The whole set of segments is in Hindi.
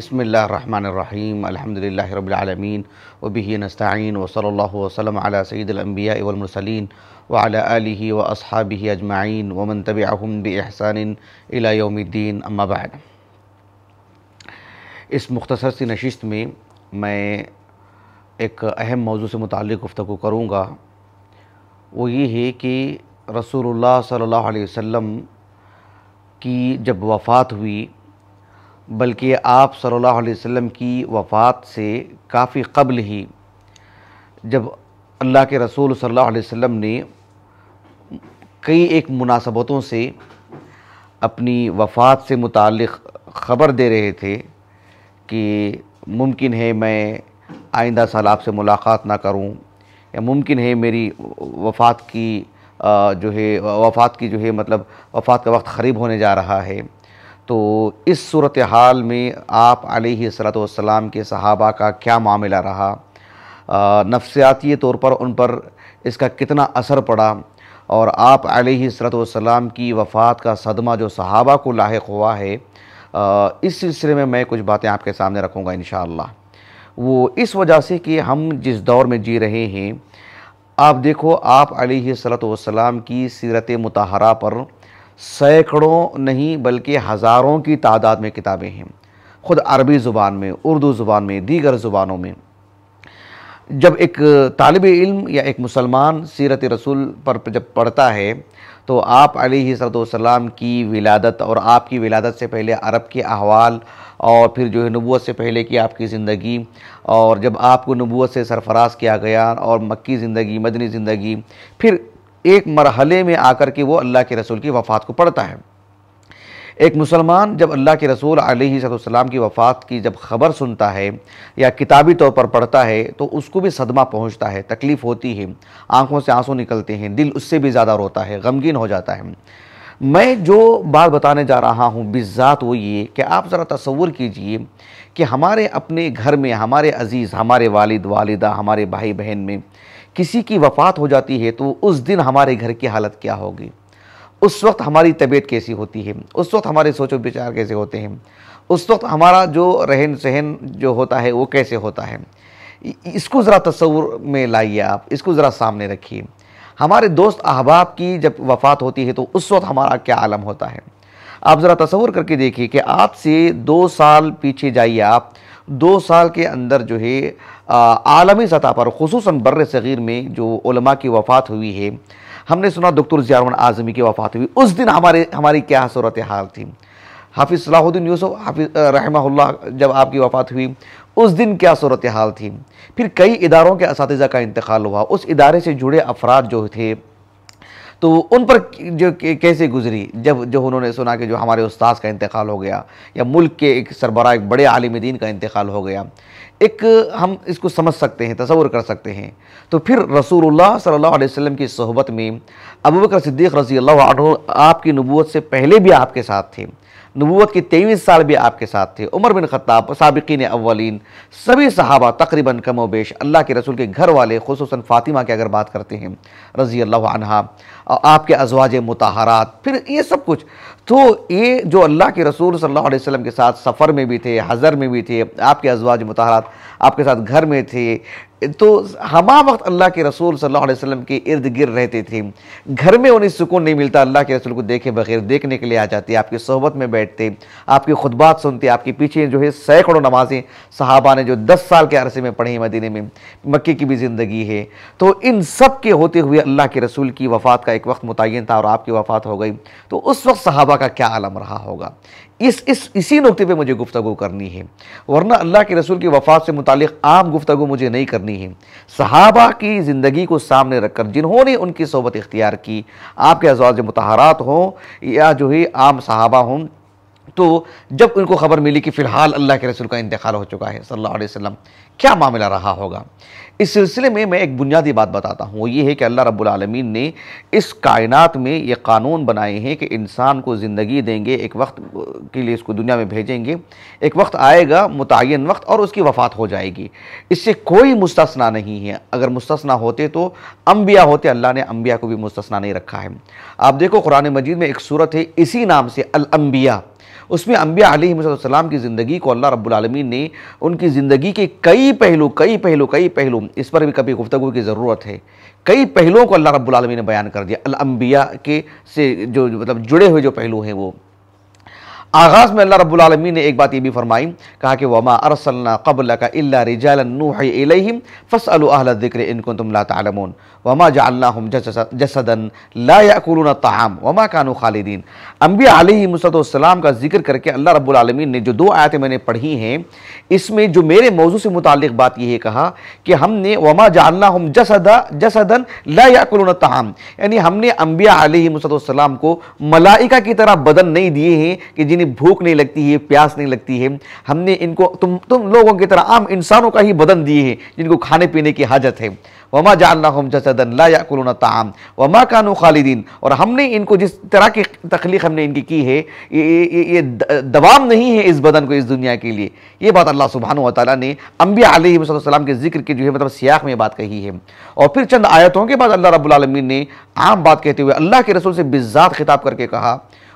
बसमीम अलहमदिल्ला रबालमीन वबी नस्तीन वसल वसलम अला सैदम्बिया वलमरसलिन वाला आलिहि व असहाबिहि अजमाइन वमन तबिअहुम बिहसान इला यौमिद्दीन, अम्मा बाद इस मुख्तसर सी नशिस्त में मैं एक अहम मौजू से मुतल गुफ्तु करूँगा। वो ये है कि रसूलुल्लाह सल्लल्लाहु अलैहि वसल्लम की जब वफ़ात हुई बल्कि आप सल्लल्लाहु अलैहि वसल्लम की वफ़ात से काफ़ी कबल ही जब अल्लाह के रसूल सल्लल्लाहु अलैहि वसल्लम ने कई एक मुनासबतों से अपनी वफ़ात से मुतक़ ख़बर दे रहे थे कि मुमकिन है मैं आइंदा साल आपसे मुलाकात ना करूँ, या मुमकिन है मेरी वफ़ात की जो है, वफ़ात की जो है मतलब वफ़ात का वक्त ख़रीब होने जा रहा है। तो इस सूरत हाल में आप सलाम के सहाबा का क्या मामला रहा? नफसियाती तौर पर उन पर इसका कितना असर पड़ा? और आप सलाम की वफ़ात का सदमा जो सहाबा को लाक हुआ है आ, इस सिलसिले में मैं कुछ बातें आपके सामने रखूँगा इन वो इस वजह से कि हम जिस दौर में जी रहे हैं आप देखो आप सलाम की सीरत मतहरा पर सैकड़ों नहीं, बल्कि हज़ारों की तादाद में किताबें हैं। ख़ुद अरबी ज़ुबान में, उर्दू ज़ुबान में, दीगर ज़ुबानों में। जब एक तालब इल्म या एक मुसलमान सीरत रसूल पर जब पढ़ता है तो आप सलाम की विलादत और आपकी विलादत से पहले अरब के अहवाल और फिर जो है नबूत से पहले की आपकी ज़िंदगी और जब आपको नबूत से सरफराज किया गया और मक्की ज़िंदगी, मदनी ज़िंदगी, फिर एक मरहले में आकर के वो अल्लाह के रसूल की वफ़ात को पढ़ता है। एक मुसलमान जब अल्लाह के रसूल सलाम की वफ़ात की जब ख़बर सुनता है या किताबी तौर पर पढ़ता है तो उसको भी सदमा पहुँचता है, तकलीफ़ होती है, आँखों से आँसू निकलते हैं, दिल उससे भी ज़्यादा रोता है, गमगीन हो जाता है। मैं जो बात बताने जा रहा हूँ बिज़ात वो ये कि आप ज़रा तस्वुर कीजिए कि हमारे अपने घर में, हमारे अज़ीज़, हमारे वालिद, वालिदा, हमारे भाई बहन में किसी की वफ़ात हो जाती है तो उस दिन हमारे घर की हालत क्या होगी? उस वक्त हमारी तबीयत कैसी होती है? उस वक्त हमारे सोचो विचार कैसे होते हैं? उस वक्त हमारा जो रहन सहन जो होता है वो कैसे होता है? इसको ज़रा तस्वुर में लाइए आप, इसको ज़रा सामने रखिए। हमारे दोस्त अहबाब की जब वफ़ात होती है तो उस वक्त हमारा क्या आलम होता है? आप ज़रा तस्वुर करके देखिए कि आज से दो साल पीछे जाइए आप। दो साल के अंदर जो है आलमी सतह पर खसूस बर सग़ीर में जो की वफ़ात हुई है, हमने सुना डॉक्टर ज़ियारमन आज़मी की वफ़ात हुई। उस दिन हमारे, हमारी क्या सूरत हाल थी? हाफिज़ सलाहुद्दीन यूसुफ, हाफिज़ रहमा जब आपकी वफ़ात हुई, उस दिन क्या सूरत हाल थी? फिर कई इदारों के इस का इंतकाल हुआ। उस इदारे से जुड़े अफराद जो थे तो उन पर जो कैसे गुजरी? जब जो उन्होंने सुना कि जो हमारे उस्ताद का इंतकाल हो गया, या मुल्क के एक सरबरा एक बड़े आलिम दीन का इंतकाल हो गया एक हम इसको समझ सकते हैं, तस्वर कर सकते हैं। तो फिर रसूलुल्लाह सल्लल्लाहु अलैहि वसल्लम की सहबत में अबू बकर सिद्दीक़ रज़ी अल्लाह आपकी नबूत से पहले भी आपके साथ थे। नबूत के तेईस साल भी आपके साथ थे। उमर बिन ख़त्ताब, सबकिन अव्वलिन, सभी सहाबा तकरीबन कम बेश अल्लाह के रसूल के घर वाले खसूस फ़ातिमा की अगर बात करते हैं रज़ी अल्लाह आपके अजवाज मतहरात, फिर ये सब कुछ। तो ये जो अल्लाह के रसूल अलैहि वसल्लम के साथ सफ़र में भी थे, हज़र में भी थे, आपके अजवाज मतहरात आपके साथ घर में थे तो हमा वक्त अल्लाह के रसूल सल्लल्लाहु अलैहि वसल्लम के इर्द गिर्द रहते थे। घर में उन्हें सुकून नहीं मिलता, अल्लाह के रसूल को देखे बगैर, देखने के लिए आ जाते, आपकी सोहबत में बैठते, आपकी खुतबात सुनते, आपके पीछे जो है सैकड़ों नमाजें सहाबा ने जो दस साल के अरसे में पढ़ी मदीने में, मक्के की भी ज़िंदगी है। तो इन सब के होते हुए अल्लाह के रसूल की वफ़ात का एक वक्त मुतन था और आपकी वफ़ात हो गई। तो उस वक्त सहाबा का क्या आलम रहा होगा? इस इस, इसी नुकते पे मुझे गुफ्तु करनी है। वरना अल्लाह के रसूल की वफ़ात से मुतक आम गुफ्तु मुझे नहीं करनी है। सहाबा की ज़िंदगी को सामने रखकर जिन्होंने उनकी सोबत इख्तियार की, आपके अजवाज मतहरात हों या जो है आम सहाबा हों तो जब उनको ख़बर मिली कि फ़िलहाल अल्लाह के रसूल का इंतकाल हो चुका है अलैहि वसल्लम, क्या मामला रहा होगा? इस सिलसिले में मैं एक बुनियादी बात बताता हूँ। वो ये है कि अल्लाह रब्बुल आलमीन ने इस कायनात में ये कानून बनाए हैं कि इंसान को ज़िंदगी देंगे, एक वक्त के लिए इसको दुनिया में भेजेंगे, एक वक्त आएगा मुतन वक्त और उसकी वफ़ात हो जाएगी। इससे कोई मुस्तना नहीं है। अगर मुस्तना होते तो अम्बिया होते, अल्लाह ने अम्बिया को भी मुस्तना नहीं रखा है। आप देखो कुरान मजीद में एक सूरत है, इसी नाम से अलम्बिया उसमें अम्बिया सलाम की ज़िंदगी को अल्लाह रब्बुल आलमीन ने उनकी ज़िंदगी के कई पहलू कई पहलू कई पहलू इस पर भी कभी गुफ्तु की ज़रूरत है। कई पहलुओं को अल्लाह रब्बुल आलमीन ने बयान कर दिया। अम्बिया के से जो मतलब जुड़े हुए जो पहलू हैं वो। आगाज़ में अल्लाह रब्बुल आलमीन ने एक बात ये भी फरमाई, कहा कि वमा अरसलना कबल का इल्ला रिजालनूहिम फ़सल अहल इनको तुम ला तलमून। वमा जालनाहम जसदन ला याकुलून तआम वमा कानू खालिदीन। अम्बिया अलैहिस्सलाम का ज़िक्र करके अल्लाह रब्बुल आलमीन ने जो दो आयतें मैंने पढ़ी हैं, इसमें जो मेरे मौजू से मुतालिक बात यह कहा कि हमने वमा जालनाहम जसदा, जसदन ला याकुलून तआम यानी हमने अम्बिया अलैहिस्सलाम को मलाइका की तरह बदन नहीं दिए हैं कि जिन इन्हें भूख नहीं लगती है प्यास नहीं लगती है। हमने इनको तुम तुम लोगों की तरह आम इंसानों का ही बदन दिए हैं जिनको खाने पीने की हाजत है। वमा जानना हम जसदन ला याकुलून ताम। वमा कानू खालिदीन। और हमने इनको जिस तरह की तख्लीक हमने इनकी की है ये ये, ये दबाम नहीं है इस बदन को इस दुनिया के लिए। ये बात अल्लाह सुबहान ताली ने अम्बिया सलाम के ज़िक्र की जो है मतलब सियाक में बात कही है। और फिर चंद आयतों के बाद अल्लाह रबालमीन ने आम बात कहते हुए अल्लाह के रसूल से बिज़ात खिताब करके कहा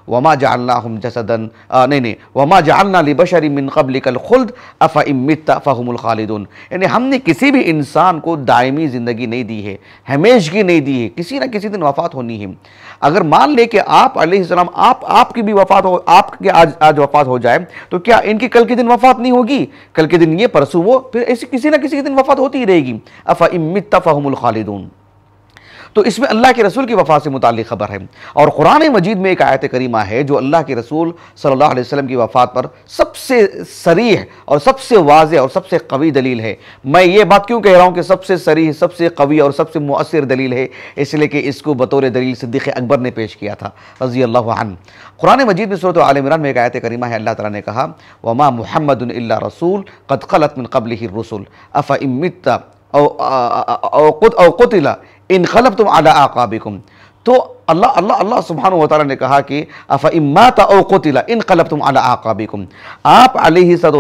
वमा जालना हम जसदन नहीं नहीं वमा जालना लिबशरी मिन कबल खुल्द अफ़ा इमित फ़हमुल खालिदुन यानी हमने किसी भी इंसान को दायमी ज़िंदगी नहीं दी है हमेश की नहीं दी है किसी ना किसी दिन वफ़ात होनी है अगर मान ले कि आप सलाम आप आपकी भी वफ़ात हो आपके आज आज वफ़ात हो जाए तो क्या इनकी कल के दिन वफ़ात नहीं होगी कल के दिन ये परसों वो फिर ऐसी किसी ना किसी के दिन वफ़ात होती ही रहेगी अफ़ा इमित फ़हमुल खालिदुन तो इसमें अल्लाह के रसूल की वफ़ा से मुतल ख़बर है। और कुरान मजीद में एक आयत करीमा है जो अल्लाह के रसूल अलैहि वसल्लम की वफ़ात पर सबसे सरीह और सबसे वाज और सबसे कवी दलील है। मैं ये बात क्यों कह रहा हूँ कि सबसे सरीह, सबसे कवी और सबसे मुसर दलील है? इसलिए कि इसको बतौर दलील सिद्दीक़ अकबर ने पेश किया था रज़ी अल्लाह कुरान मजीद में सूरत आलमरान में एक आयत करीमा है, अल्लाह ताला ने कहा, वमा मोहम्मद रसूल, कद खलत मिन कबल रसुल, अफ़ा इमित अवकुतिला इन खलब तुम आला आकाबिकुम। तो अल्लाह अल्लाह अल्लाह सुबहान वाली ने कहा कि अफ़ा इम्माता ओकोतिला इन कलब तुम अला आकाबिकुम। आप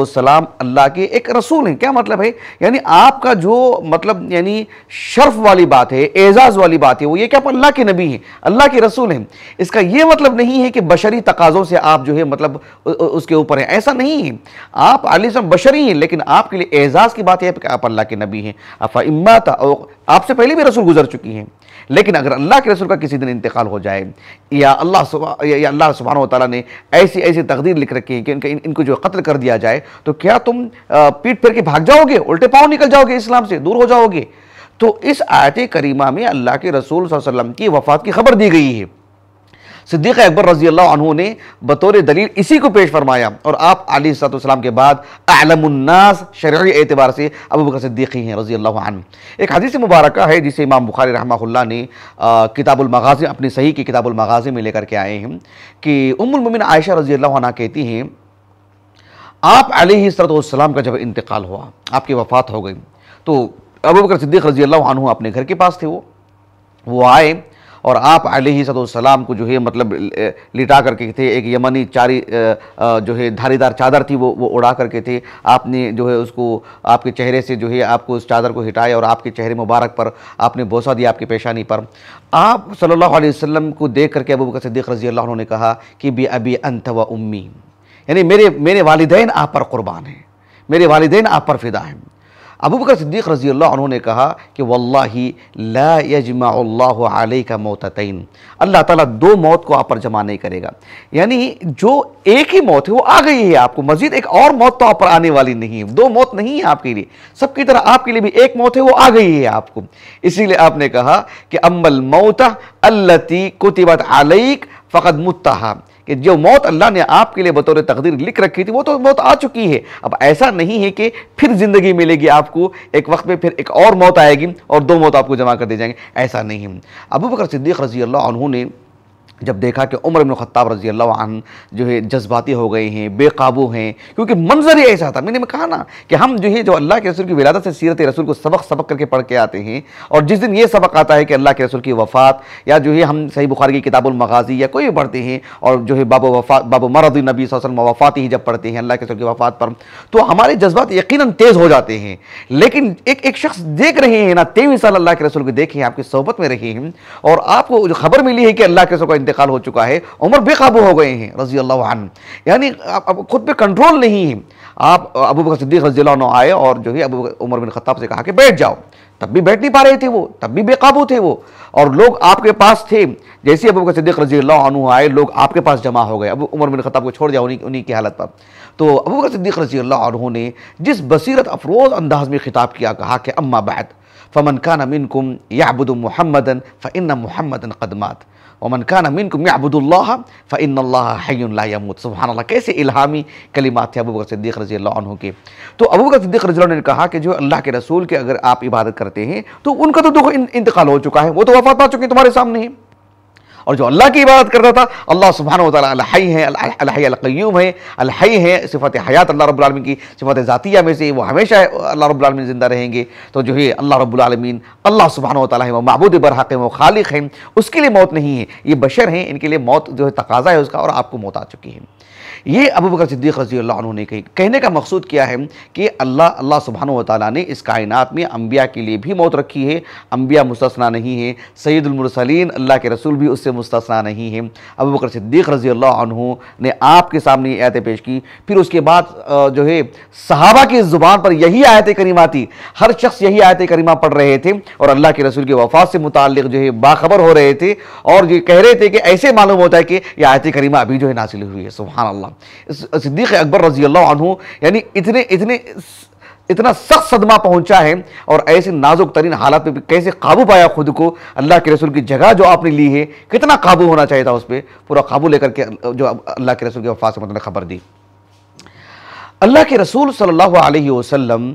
सलाम अल्लाह के एक रसूल हैं। क्या मतलब है? यानी आपका जो मतलब यानी शर्फ वाली बात है, एजाज़ वाली बात है, वो ये क्या आप अल्लाह के नबी हैं? अल्लाह के रसूल हैं। इसका ये मतलब नहीं है कि बशरी तकाज़ों से आप जो है मतलब उसके ऊपर हैं। ऐसा नहीं है। आप आलिम बशरी हैं, लेकिन आपके लिए एजाज़ की बात है आप अल्लाह के नबी हैं। अफ़ा इम्माता आपसे पहले भी रसूल गुजर चुकी हैं। लेकिन अगर अल्लाह के रसूल का किसी दिन इंतकाल हो जाए, या अल्लाह या अल्लाह सुबहान तला ने ऐसी ऐसी तकदीर लिख रखी है कि इनका इनको जो कत्ल कर दिया जाए तो क्या तुम पीठ फिर के भाग जाओगे, उल्टे पाँव निकल जाओगे इस्लाम से, दूर हो जाओगे? तो इस आयत करीमा में अल्लाह के रसूल की वफ़ात की खबर दी गई है। सिद्दीक अकबर रज़ी अल्लाह ने बतौर दलील इसी को पेश फरमाया और आप अली के बाद आलमन्नास शर्य एतबार से अबू बकर सिद्दीकी हैं रज़ी अल्लाह एक हदीस मुबारक है जिसे इमाम बुखारी रहमा ने किताबुलमगाज़ी अपनी सही की किताबुलमगाज़ी में लेकर के आए हैं कि उमुलमिन आयशा रज़ी अल्लाह कहती हैं, आप सलाम का जब इंतकाल हुआ, आपकी वफ़ात हो गई तो अबू बकर सिद्दीक रज़ी अल्लाह अपने घर के पास थे वो। वो आए और आप सलाम को जो है मतलब लिटा करके थे, एक यमनी चारी जो है धारीदार चादर थी वो वो उड़ा करके थे। आपने जो है उसको, आपके चेहरे से जो है आपको उस चादर को हटाया और आपके चेहरे मुबारक पर आपने बोसा दिया आपकी पेशानी पर। आप अलैहि वसल्लम को देख करके अबू बकर सिद्दीक़ रज़ी अल्लाह ने कहा कि बी अबी अंत व उम्मी। यानी मेरे मेरे वालदेन आप पर क़ुरबान हैं। मेरे वालदेन आप पर फ़िदा हैं। अबू बकर सिद्दीक़ रज़ी अल्लाह उन्होंने कहा कि वल्लाही ला यजमा का मौतन अल्लाह ताला दो मौत को आप पर जमा नहीं करेगा। यानी जो एक ही मौत है, वो आ गई है आपको। मजीद एक और मौत तो आप पर आने वाली नहीं है। दो मौत नहीं है आपके लिए। सबकी तरह आपके लिए भी एक मौत है, वो आ गई है आपको। इसीलिए आपने कहा कि अम्बल मौत अल्लती कुतिबत अलैक फ़कत मुत्तहा। कि जो मौत अल्लाह ने आपके लिए बतौर तकदीर लिख रखी थी, वो तो मौत आ चुकी है। अब ऐसा नहीं है कि फिर ज़िंदगी मिलेगी आपको, एक वक्त में फिर एक और मौत आएगी और दो मौत आपको जमा कर दी जाएँगे। ऐसा नहीं अबू बकर सिद्दीक रज़ी अल्लाह उन्होंने जब देखा कि उमर इबन ख़त्ताब रज़ी अल्लाह जो है जज्बाती हो गए हैं, बेकाबू हैं, क्योंकि मंजर ही ऐसा था। मैंने कहा ना कि हम जो है, जो अल्लाह के रसूल की विलादत से सीरत रसूल को सबक सबक करके पढ़ के आते हैं और जिस दिन ये सबक आता है कि अल्लाह के रसूल की वफ़ात या जो है, हम सही बुखार की किताबुलमगाजी या कोई भी पढ़ते हैं और जो है बाबू वफ़ात बाबू मरद नबी वसल्लम वफ़ात ही जब पढ़ते हैं अल्लाह के रसूल की वफ़ात पर तो हमारे जज्बात यकीन तेज़ हो जाते हैं। लेकिन एक एक शख्स देख रहे हैं ना, तेईस साल अल्लाह के रसूल को देखे हैं, आपकी सोहबत में रहे हैं और आपको जो खबर मिली है कि अल्लाह के रसूल का इंतकाल हो चुका है, उमर बेकाबू हो गए हैं रज़ी अल्लाह यानी अब खुद पे कंट्रोल नहीं है। आप, अबू बकर सिद्दीक रज़ी आए और जो है अबू उमर बिन खत्ताब से कहा कि बैठ जाओ। तब भी बैठ नहीं पा रहे थे वो, तब भी बेकाबू थे वो। और लोग आपके पास थे। जैसे अबू बकर सिद्दीक रज़ी अल्लाह आए, लोग आपके पास जमा हो गए। अब उमर बिन खत्ताब को छोड़ दिया उन्हीं उन्हीं की हालत पर। तो अबू बकर सिद्दीक रज़ी अल्लाह ने जिस बसीरत अफरोज़ अंदाज में खिताब किया, कहा कि अम्मा बैद, फ़मन खान अमिन कुम याबुद महमदन फ़िन महमदन कदमात वमन खान अमिन कुम याबुदुल्लाह फ़िन हयमत सुबहान कैसे इल्हामी कलिमात थे अबू बकर सिद्दीक रज़ी अल्लाह के? तो अबू बकर सिद्दीक रज़ी ने कहा कि जो अल्लाह के रसूल के अगर आप इबादत करते हैं तो उनका तो दुख इंतकाल हो चुका है, वो तो वफात पा चुके हैं तुम्हारे सामने। है और जो अल्लाह की इबादत करता था, अल्लाह सुबहान तलाई है अल्लाम है अलहई है सिफत हयात अल्लाह रब्लम की सिफत ज़ातिया में से वो हमेशा अल्लाह रबालमीन ज़िंदा रहेंगे। तो जो है अल्लाह रबालमीन अल्लाह सुबहान है, वो महबूद बरहक है, वो खालिक हैं, उसके लिए मौत नहीं है। ये बशर हैं, इनके लिए मौत जो है तकाजा है उसका और आपको मौत आ चुकी है। ये अबू बकर सिद्दीक रज़ी अल्लाह ने कही। कहने का मकसूद क्या है कि अल्लाह अल्लाह सुबहान वाली ने इस कायनात में अम्बिया के लिए भी मौत रखी है अम्बिया मुस्तना नहीं है सईदुलमरसलिन अल्लाह के रसूल भी उससे मुस्तना नहीं है। अबू बकर सिद्दीक रज़ी अल्लाह ने आपके सामने आयतें पेश की, फिर उसके बाद जो है, सहाबा की ज़ुबान पर यही आयत करीमा थी। हर शख्स यही आयत करीमा पढ़ रहे थे और अल्लाह के रसूल की वफात से मुतल जो है, बाखबर हो रहे थे और ये कह रहे थे कि ऐसे मालूम होता है कि यह आयत करीमा अभी जो है नासिल हुई है। सुबहान अल्लाह सिद्दीक अकबर रज़ी अल्लाह यानी इतने इतने इतना सख्त सदमा पहुँचा है और ऐसे नाजुक तरीन हालात में कैसे काबू पाया खुद को, अल्लाह के रसूल की जगह जो आपने ली है, कितना काबू होना चाहिए था उस पर पूरा काबू लेकर के जो अल्लाह के रसूल के वफा से मतलब खबर दी। अल्लाह के रसूल सल्लल्लाहु अलैहि वसल्लम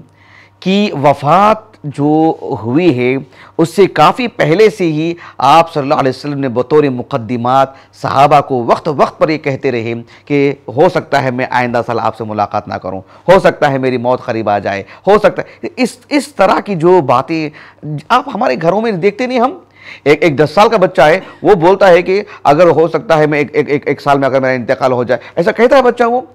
की वफ़ात जो हुई है उससे काफ़ी पहले से ही आप सल्लल्लाहु अलैहि वसल्लम ने बतौर मुक़दमात सहाबा को वक्त वक्त पर ये कहते रहे कि हो सकता है मैं आइंदा साल आपसे मुलाकात ना करूँ। हो सकता है मेरी मौत करीब आ जाए। हो सकता है इस इस तरह की जो बातें आप हमारे घरों में देखते नहीं हम? एक एक दस साल का बच्चा है वो बोलता है कि अगर हो सकता है मैं एक एक, एक, एक साल में अगर मेरा इंतकाल हो जाए। ऐसा कहता है बच्चा वो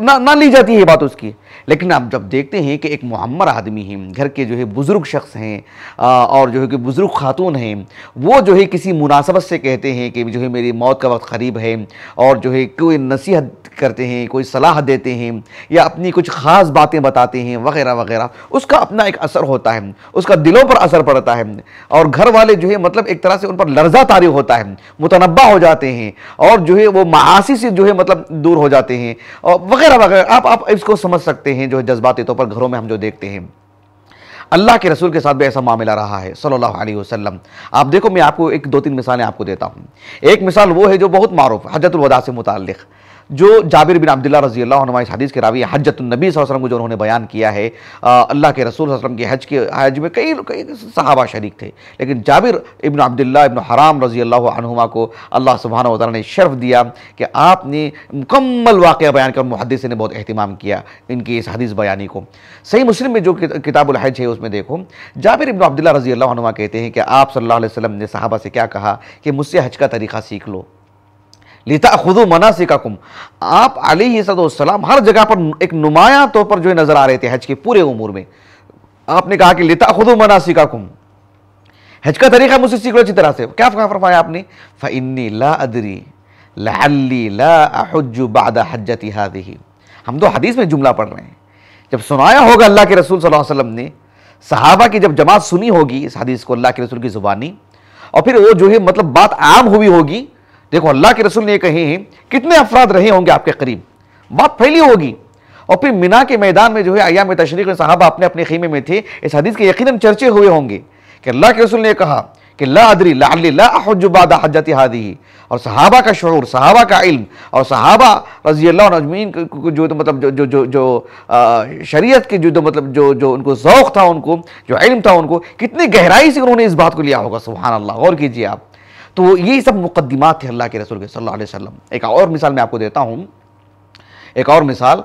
ना ना ली जाती है बात उसकी। लेकिन आप जब देखते हैं कि एक मुहम्मर आदमी है, घर के जो है बुज़ुर्ग शख्स हैं और जो है कि बुज़ुर्ग खातून हैं, वो जो है किसी मुनासबत से कहते हैं कि जो है मेरी मौत का वक्त करीब है, और जो है कोई नसीहत करते हैं, कोई सलाह देते हैं, या अपनी कुछ ख़ास बातें बताते हैं, वगैरह वगैरह, उसका अपना एक असर होता है, उसका दिलों पर असर पड़ता है, और घर वाले जो है मतलब एक तरह से उन पर लर्जा तारी होता है मुतनबा हो जाते हैं, और जो है वो मासी से जो है मतलब दूर हो जाते हैं, और वगैरह वगैरह, आप आप इसको समझ सकते हैं जो जज्बाती तौर पर घरों में हम जो देखते हैं। अल्लाह के रसूल के साथ भी ऐसा मामला रहा है, सल्लल्लाहु अलैहि वसल्लम। आप देखो, मैं आपको एक दो तीन मिसालें आपको देता हूँ। एक मिसाल वो है जो बहुत मारूफ हजरतुलवदा से मुतल जो जाबिर बिन अब्दुल्ला रज़ी अल्लाह हदीस के रावी हजतुलनबी वसल्लम को जो उन्होंने बयान किया है अल्लाह के रसूल वसल्लम के हज के, हज में कई कई सहाबा शरीक थे, लेकिन जाबिर इबन अब्दुल्ला इबन हराम रज़ी अल्लाह को अल्लाह सुबहान वाली ने शर्फ दिया कि आपने मुकम्मल वाक़ बयान कर मुहदस ने बहुत अहतमाम किया इनकी इस हदीस बयानी को। सही मुस्लिम में जो किताबुल हज है, उसमें देखो, जाबिर इबन अब्दुल्ला रज़ी अल्लाह कहते हैं कि आप सल्लल्लाहु अलैहि वसल्लम ने सहाबा से क्या कहा कि मुझसे हज का तरीक़ा सीख लो। लिता खुदू मना सिकाकुम आप सलाम हर जगह पर एक नुमाया तौर पर जो है नज़र आ रहे थे हज के पूरे उमूर में। आपने कहा कि लिता खुदू सिकाकुम हज का तरीका मुझसे सीख लो अच्छी तरह से। क्या कहा फरमाया आपने? फ़िन्नी ला अदरी लहल्ली ला बादा हजती हादी हम तो हदीस में जुमला पढ़ रहे हैं। जब सुनाया होगा अल्लाह के रसूल सल्लल्लाहु अलैहि वसल्लम ने, सहाबा की जब जमात सुनी होगी, इस हदीस को अल्लाह के रसूल की ज़ुबानी, और फिर वो जो है मतलब बात आम हुई होगी देखो, अल्लाह के रसूल ने कहे हैं, कितने अफराद रहे होंगे आपके करीब? बात फैली होगी। और फिर मीना के मैदान में जो है अयाम तशरीक साहबा अपने अपने खीमे में थे, इस हदीस के यकीन चर्चे हुए होंगे कि अल्लाह के रसूल ने कहा कि ला अदरी लाजुबादा हजत हादी और सहाबा का शूर, सहाबा का इल्म, और सहाबा रज़ी अजमीन जो तो मतलब जो जो जो जो शरीयत के जो तो मतलब जो जो उनको ज़ौक़ था उनको, जो इल्म था उनको, कितनी गहराई से उन्होंने इस बात को लिया होगा सुबहान अल्लाह। गौर कीजिए आप। तो ये सब मुकदमात थे अल्लाह के रसूल के, सल्लल्लाहु अलैहि वसल्लम। एक और मिसाल मैं आपको देता हूँ। एक और मिसाल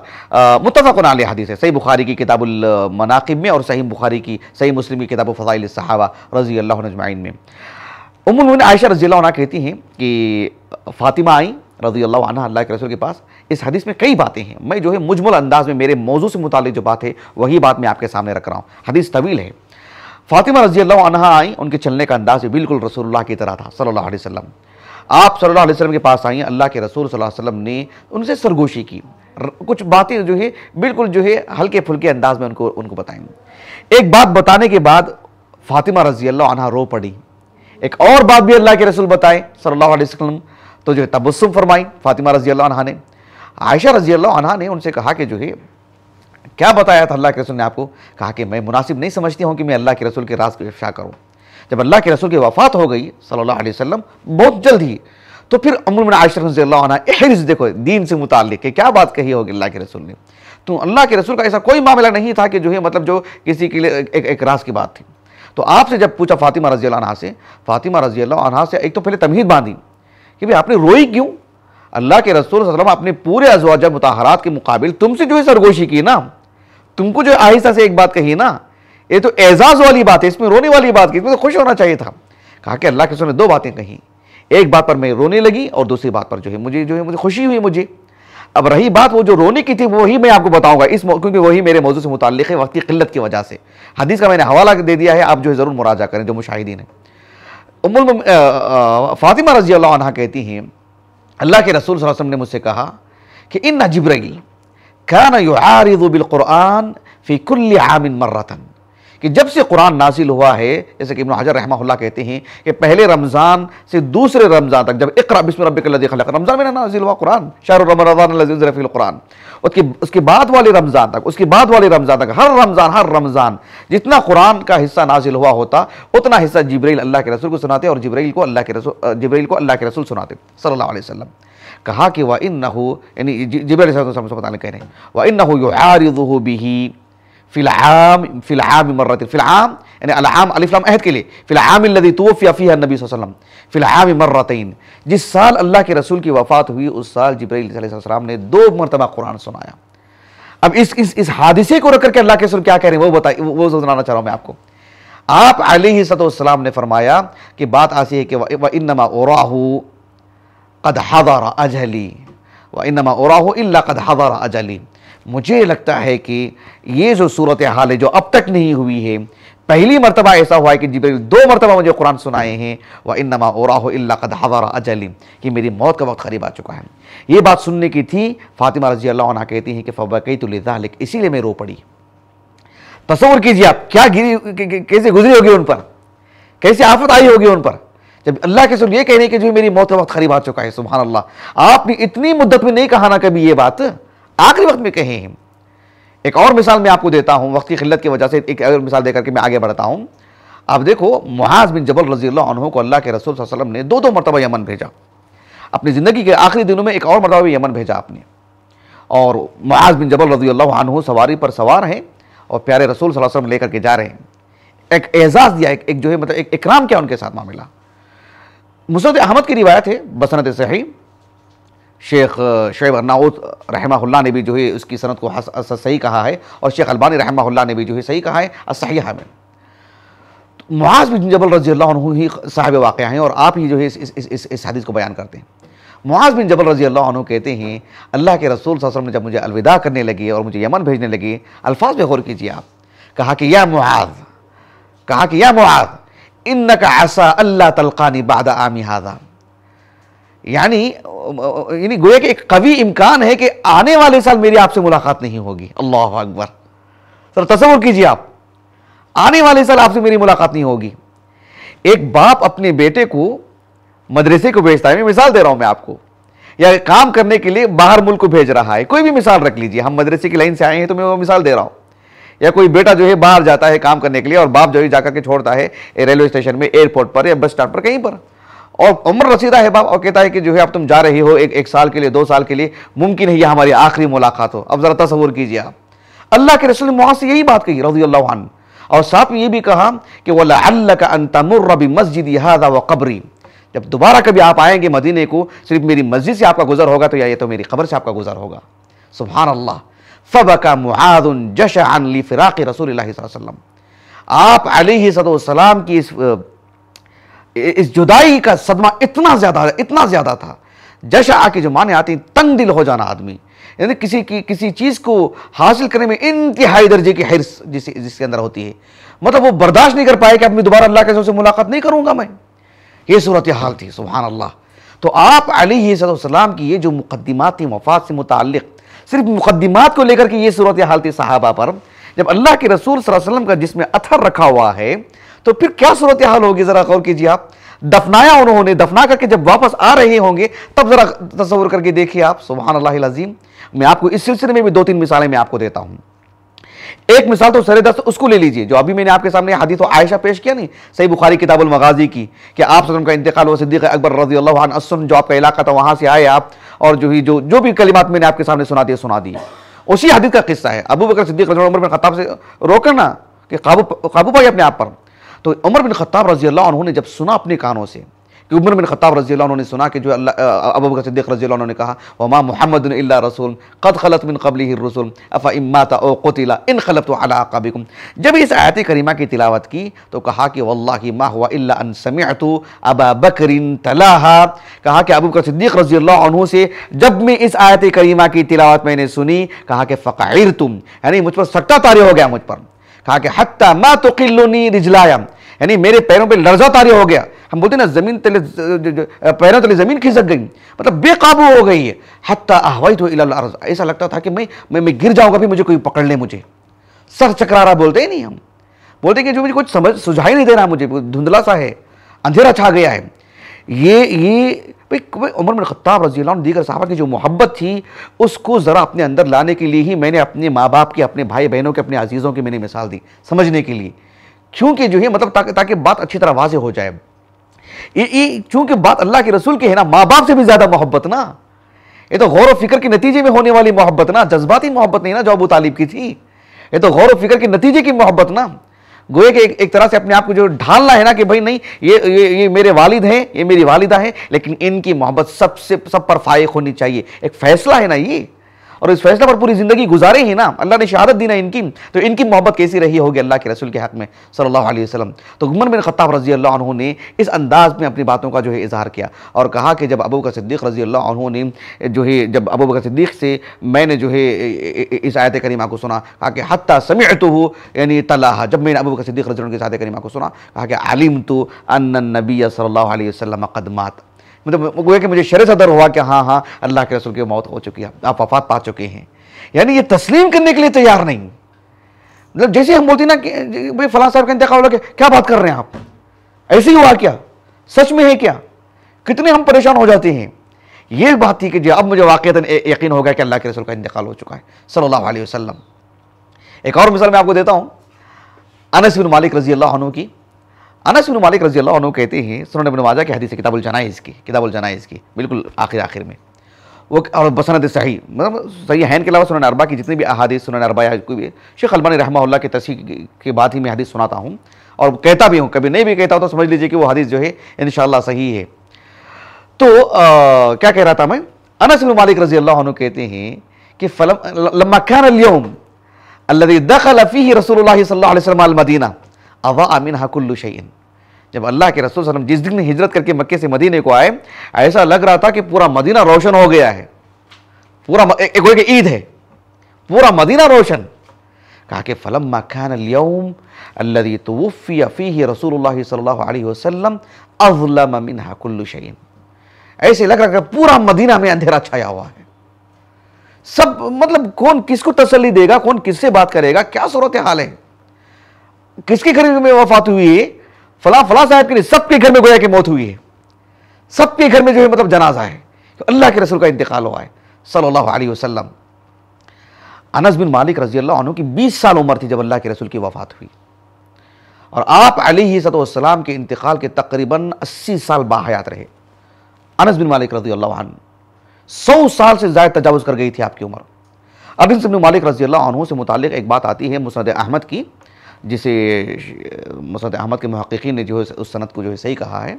मुतफ़ आल हदीस है। सही बुखारी की किताबुल मनाकिब में और सही बुखारी की, सही मुस्लिम की किताब फ़ज़ाइल सहाबा रज़ी अल्लाह में। उमुन आयशा रज़ी अल्लाह कहती हैं कि, फ़ातिमा आई रज़ी अल्लाह अल्लाह के रसूल के पास, इस हदीस में कई बातें हैं। मैं जो है मुजमल अंदाज में मेरे मौजू से मुतालिक जो बात है, वही बात मैं आपके सामने रख रहा हूँ। हदीस तवील है। फ़ातिमा रज़ी अल्लाह आई, उनके चलने का अंदाज बिल्कुल रसूलुल्लाह की तरह था, सल्लल्लाहु वसल्लम। आप सल्लल्लाहु के पास आई, अल्लाह के रसूल सल्लल्लाहु वसल्लम ने उनसे सरगोशी की। कुछ बातें जो है, बिल्कुल जो है हल्के फुल्के अंदाज में उनको उनको बताएँगे एक बात बताने के बाद फातिमा रज़ी अल्लाह रो पड़ी। एक और बात भी अल्लाह के रसूल बताए, सल्लल्लाहु अलैहि वसल्लम तो जो है तबस्सुम फरमाई फातिमा रज़ी अल्लाह ने। आयशा रज़ी अल्लाह ने उनसे कहा कि जो है क्या बताया था अल्लाह के रसूल ने आपको? कहा कि मैं मुनासिब नहीं समझती हूँ कि मैं अल्लाह के रसूल के राज को इफ्शा करूँ। जब अल्लाह के रसूल की वफ़ात हो गई सल्लल्लाहु अलैहि वसल्लम बहुत जल्द ही तो फिर अमुल आयशा रज़ी अल्लाह देखो दीन से मुतल के क्या बात कही होगी अल्लाह के रसूल ने? तो अल्लाह के रसूल का ऐसा कोई मामला नहीं था कि जो है मतलब जो किसी के लिए एक, एक राज की बात थी। तो आपसे जब पूछा फातिमा रज़ी अल्लाह से फातिमा रज़ी अल्लाह से एक तो पहले तमहीद बांधी कि भाई आपने रोई क्यों? अल्लाह के रसूल अपने पूरे अजवाजा मुताहरात के मुकाबिल तुमसे जो है सरगोशी की ना। तुमको जो आहिस्ता से एक बात कही ना, ये तो एजाज वाली बात है, इसमें रोने वाली बात की इसमें तो खुश होना चाहिए था। कहा कि अल्लाह के रसूल ने दो बातें कही, एक बात पर मैं रोने लगी और दूसरी बात पर जो है मुझे, जो है मुझे खुशी हुई मुझे। अब रही बात वो जो रोने की थी, वही मैं आपको बताऊँगा, इस क्योंकि वही मेरे मौजूद से मुतल है, वक्त की किल्लत की वजह से। हदीस का मैंने हवाला दे दिया है, आप जो है ज़रूर मुराजा करें, जो मुशाहिदीन है। उमुल फातिमा रज़ी अल्लाह कहती हैं, अल्लाह के रसूल ने मुझसे कहा कि इन जबरईल युआरिदु बिल कुरान फ़ी कुल्ली आमिन मर्रतन कि जब से कुरान नाजिल हुआ है, जैसे कि इब्न हजर रहमा कहते हैं कि पहले रमज़ान से दूसरे रमज़ान तक जब इकरा बिस्म रब्बिकल्लज़ी खलक, रमज़ान में नाजिल हुआ कुरान? शहर रमज़ान कुरान। उसके उसके बाद वाले रमज़ान तक, उसके बाद वाले रमज़ान तक, हर रमज़ान हर रमज़ान, जितना कुरान का हिस्सा नाजिल हुआ होता, उतना हिस्सा जबरील अल्लाह के रसूल को सुनाते और जबरील को अल्लाह के रसूल जबरील को अल्लाह के रसूल सुनाते। अलैहि वसल्लम। कहा कि वह इन नहू यानी जबरील कह रहे हैं वह इन नहू युआरिदुहु बिही फ़िलआम फ़िलआम मर्रत फ़िलआम यानी अलाम अलिफ्लाम अहद के लिए फ़िलआम लदी तोफ़िया फ़ी नबी वसल्लम फ़िलआम मर्रतैन, जिस साल अल्लाह के रसूल की वफ़ात हुई, उस साल जबरील ने दो मरतबा कुरान सुनाया। अब इस इस इस हादिसे को रख करके अल्लाह के रसूल क्या कह रहे हैं, वो बताइए, वो सुनाना चाह रहा हूँ मैं आपको। आप सतम ने फरमाया कि बात ऐसी है कि व इनमा ओराहू कद हदारा अजली व इनमा ओराहू इल्ला कद हदारा अजली मुझे लगता है कि ये जो सूरत हाल है जो अब तक नहीं हुई है पहली मरतबा ऐसा हुआ है कि जिब्रील दो मरतबा मुझे कुरान सुनाए हैं वह इन नमा कद कदहरा अजली कि मेरी मौत का वक्त करीब आ चुका है ये बात सुनने की थी फातिमा रज़ी अल्लाह कहती हैं कि फ़बकई तो लिक इसीलिए मैं रो पड़ी तस्वर कीजिए आप क्या गिरी कैसे गुजरी होगी उन पर कैसे आफत आई होगी उन पर जब अल्लाह के सुन ये कहने कि जो मेरी मौत का वक्त करीब आ चुका है सुबह अल्लाह आपने इतनी मुद्दत में नहीं कहा ना कभी ये बात। आखिरी वक्त में कहे हैं। एक और मिसाल मैं आपको देता हूँ वक्त की खिल्लत की वजह से एक और मिसाल देकर के मैं आगे बढ़ता हूँ। अब देखो महाज बिन जबल रज़ी अल्लाह को अल्लाह के रसूल वसल्लम ने दो दो मरतबा यमन भेजा। अपनी ज़िंदगी के आखिरी दिनों में एक और मरतबा यमन भेजा आपने। और महाज बिन जबल रज़ी अल्लाह सवारी पर सवार हैं और प्यारे रसूल वसल्लम लेकर के जा रहे हैं। एक एजाज़ दिया एक, एक जो है मतलब एक इकराम क्या उनके साथ मामला? मुसद अहमद की रिवायत है बसनत सही। शेख शेब अर्नाउद रहमा ने भी जो है उसकी सनत को सही कहा है और शेख अलबानी रहमा ने भी जो है सही कहा है सही में मुआज बिन जबल रज़ी अल्लाह ही साहब वाक़ हैं और आप ही जो है इस इस, इस, इस हदीस को बयान करते हैं। मुआज बिन जबल रज़ी अल्लाह कहते हैं अल्लाह के रसूल वसल्लम ने जब मुझे अलविदा करने लगी और मुझे यमन भेजने लगी अल्फाज में गौर कीजिए आप कहा कि या मुआज कहा कि या मुआज इन आसा अल्लाह तलक़ानी बाद आमी हादा यानी यानी गोया एक कवि इम्कान है कि आने वाले साल मेरी आपसे मुलाकात नहीं होगी अल्लाह अकबर सर तस्वुर कीजिए आप आने वाले साल आपसे मेरी मुलाकात नहीं होगी एक बाप अपने बेटे को मदरसे को भेजता है मैं मिसाल दे रहा हूँ मैं आपको या काम करने के लिए बाहर मुल्क को भेज रहा है कोई भी मिसाल रख लीजिए हम मदरसे की लाइन से आए हैं तो मैं वो मिसाल दे रहा हूँ या कोई बेटा जो है बाहर जाता है काम करने के लिए और बाप जो है जाकर के छोड़ता है रेलवे स्टेशन में एयरपोर्ट पर या बस स्टैंड पर कहीं पर। और उम्र रसीदा है बाप और कहता है कि जो है अब तुम जा रही हो एक एक साल के लिए, दो साल के लिए, मुमकिन है यह हमारी आखिरी मुलाकात हो। अब ज़रा तस्वूर कीजिए आप। अल्लाह के रसूल ने से यही बात कही रज़ी अल्लाह और साथ में ये भी कहा कि वह अल्लाह का अंतमुर्रबी मस्जिद यहादा व कबरी। जब दोबारा कभी आप आएँगे मदीने को, सिर्फ़ मेरी मस्जिद से आपका गुजर होगा तो या ये तो मेरी खबर से आपका गुजर होगा। सुबहान अल्लाह फ़ब का मुहादन जश अनली फ़िराक़ रसूल आप सलाम की इस इस जुदाई का सदमा इतना ज़्यादा इतना ज़्यादा था जशा के जो माने आती, तंग दिल हो जाना आदमी। यानी किसी की, किसी चीज़ को हासिल करने में इंतहाई दर्जे की हिरस जिस, जिसके अंदर होती है। मतलब वो बर्दाश्त नहीं कर पाए कि अब मैं दोबारा अल्लाह के से मुलाकात नहीं करूँगा मैं। ये सूरत हाल थी सुबहान अल्लाह। तो आप सलाम की ये जो मुकदमाती मफाद से मुतल सिर्फ़ मुकदमात को लेकर के ये सूरत हाल थी साहबा पर। जब अल्लाह के रसूल वसल्लम का जिसमें अथर रखा हुआ है तो फिर क्या सूरत हाल होगी? ज़रा गौर कीजिए आप। दफनाया उन्होंने, दफना करके जब वापस आ रहे होंगे, तब ज़रा तस्वुर करके देखिए आप सुबहान अल्लाह अजीम। मैं आपको इस सिलसिले में भी दो तीन मिसालें मैं आपको देता हूँ। एक मिसाल तो सर दस्त, उसको ले लीजिए, जो अभी मैंने आपके सामने हदीस आयशा पेश किया नहीं, सही बुखारी किताबुल मगाजी की, कि आप सदम का इंतकाल सिद्दीक अकबर रज़ी अल्लाह जो आपका इलाका था, वहाँ से आए आप और जो ही जो जो भी कलिमात मैंने आपके सामने सुना दिया सुना दी। उसी हदीस का किस्सा है। Abu Bakr Siddique Umar bin Khattab से रोकर ना कि काबू काबू पाई अपने आप पर। तो उमर बिन खत्ताब रज़ी अल्लाह उन्होंने जब सुना अपने कानों से कि उमर बिन खत्ताब रज़ी उन्होंने सुना कि जो अल्लाह सिद्दीक रज़ी उन्होंने कहा, वमा मोहम्मद रसूल, कद खलत मिन कबली रसूल, अफ़ा इम्माता ओ कोतिला, इन खलत तो अला कबिकुम जब इस आयत करीमा की तिलावत की तो कहा कि वल्लाहि मा हुआ इल्ला अन अबा बकरिन तलाहा। कहा कि अबू बकर सिद्दीक रज़ी से, जब मैं इस आयत करीमा की तिलावत मैंने सुनी, कहा कि फ़क़ीर तुम यानी मुझ पर सट्टा तारी हो गया मुझ पर। कहा कि हत्ता मा तो किल्लुनी रिजलाया, यानी मेरे पैरों पे लर्जा तारी हो गया। हम बोलते हैं ना, ज़मीन तले पैरों तले ज़मीन खिसक गई। मतलब बेकाबू हो गई है हत्ता आहवाई तो अर्ज़। ऐसा लगता था कि मैं मैं मैं गिर जाऊँगा भी मुझे कोई पकड़ ले मुझे। सर चकरारा बोलते ही नहीं हम। बोलते कि जो मुझे कुछ समझ, सुझाई नहीं दे रहा मुझे धुंधला सा है, अंधेरा छा गया है। ये ये, भाई उमर बिन खत्ताब रज़ी दीगर साहबा की जो मोहब्बत थी, उसको ज़रा अपने अंदर लाने के लिए ही मैंने अपने माँ बाप के, अपने भाई बहनों के, अपने अजीज़ों की मैंने मिसाल दी, समझने के लिए। क्योंकि जो है मतलब ताकि ताकि बात अच्छी तरह वाजे हो जाए। ये चूँकि बात अल्लाह के रसूल की है ना माँ बाप से भी ज़्यादा मोहब्बत ना। ये तो गौर फ़िक्र के नतीजे में होने वाली मोहब्बत ना जज्बाती मोहब्बत नहीं ना जो अबू तालिब की थी। ये तो गौर फ़िक्र के नतीजे की मोहब्बत ना। गोए के एक, एक तरह से अपने आप को जो ढालना है ना कि भाई नहीं ये ये ये मेरे वालिद हैं ये मेरी वालिदा है लेकिन इनकी मोहब्बत सबसे सब पर फायक होनी चाहिए। एक फैसला है ना ये। और इस फैसला पर पूरी ज़िंदगी गुजारे ही ना। अल्लाह ने शहादत दी ना इनकी। तो इनकी मोहब्बत कैसी रही होगी अल्लाह के रसूल के हक़ में? सल्लल्लाहु अलैहि वसल्लम। तो उमर बिन खत्ताब रज़ी अल्लाह ने इस अंदाज में अपनी बातों का जो है इजहार किया और कहा कि जब अबू का सिद्दीक रज़ी अल्लाह ने जो है, जब अबू बकर सिद्दीक से मैंने जो है इस आयत करीमा को सुना, कहा कि हत्या समय तो हो यानी तलाह। जब मैंने अबू बकर सिद्दीक रज़ी की आयत करीमा को सुना, कहा कि आलिम तो अन्न नबी सल्लल्लाहु अलैहि वसल्लम कदमात मतलब गोया कि मुझे शर सदर हुआ कि हाँ हाँ अल्लाह के रसूल की मौत हो चुकी है, आप वफात पा चुके हैं। यानी ये तस्लीम करने के लिए तैयार नहीं। मतलब जैसे हम बोलते ना कि भाई फलां साहब का इंतकाल हो क्या बात कर रहे हैं आप? ऐसे ही हुआ क्या? सच में है क्या? कितने हम परेशान हो जाते हैं। ये बात थी कि जी, अब मुझे वाक़ यकीन हो गया कि अल्लाह के रसूल का इंतकाल हो चुका है, सल्लल्लाहु अलैहि वसल्लम। एक और मिसाल मैं आपको देता हूँ। अनस बिन मालिक रज़ी अल्लाह की। अनस बिन मालिक रज़ी अल्लाह कहते हैं सुन बिन माजा की हदीस किताबुल जनाइज़ की किताबुल जनाइज़ की बिल्कुल आखिर आखिर में। वो और बसनत सही मतलब सही हैन के अलावा सुन अरबा की जितनी भी अहादीस सुन अरबा या कोई भी शेख अलबानी रहमा की तसी के बाद ही मैं हदीस सुनाता हूँ। और कहता भी हूँ कभी नहीं भी कहता हूँ तो समझ लीजिए कि वो हदीस जो है इन सही है। तो आ, क्या कह रहा था मैं? अनस बिन मालिक रज़ी अल्लाह कहते हैं कि फलम लम्मा खान अल्यम अल्लदी दखल फीही रसूलुल्लाह सल्लल्लाहु अलैहि वसल्लम अल मदीना अवा अमिन हकुल्लु शैइन जब अल्लाह के रसूल वसल्लम जिस दिन हिजरत करके मक्के से मदीने को आए, ऐसा लग रहा था कि पूरा मदीना रोशन हो गया है। पूरा एक ईद है। पूरा मदीना रोशन। कहा कि फलम मखान यौम अल्लदी रसूलुल्लाह सल्लल्लाहु अलैहि वसल्लम अज़लम मिनहा कुल्लु शैइन ऐसे लग रहा था पूरा मदीना में अंधेरा छाया हुआ है। सब मतलब कौन किसको तसल्ली देगा, कौन किससे बात करेगा, क्या सूरत हाल है? किसके घर में वफात हुई है? फला फला साहब के लिए सबके घर में गोया की मौत हुई है। सबके घर में जो है मतलब जनाजा है। तो अल्लाह के रसूल का इंतकाल हुआ है, सल्लल्लाहु अलैहि वसल्लम। अनस बिन मालिक रज़ी अल्लाह की 20 साल उम्र थी जब अल्लाह के रसूल की वफात हुई। और आप सलाम के इंतकाल के तकरीबन 80 साल बाहयात रहे। अनस बिन मालिक रज़ी अल्लाह सौ साल से ज़्यादा तजावज़ कर गई थी आपकी उम्र। इन बिन मालिक रज़ी अल्लाह से मुतल एक बात आती है मुसद अहमद की जिसे मसद अहमद के महक़ी ने जो है, उस सनत को जो है सही कहा है।